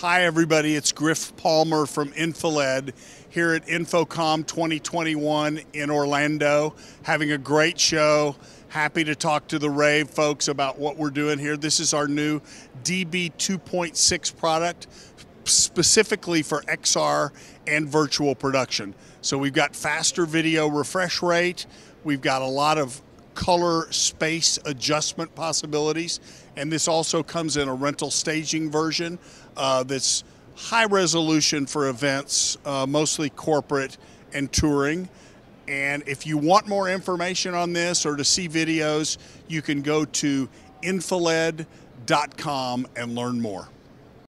Hi, everybody. It's Griff Palmer from INFiLED here at InfoComm 2021 in Orlando. Having a great show. Happy to talk to the rAVe folks about what we're doing here. This is our new DB 2.6 product specifically for XR and virtual production. So we've got faster video refresh rate. We've got a lot of color space adjustment possibilities. And this also comes in a rental staging version uh, that's high resolution for events, uh, mostly corporate and touring. And if you want more information on this or to see videos, you can go to infiled.com and learn more.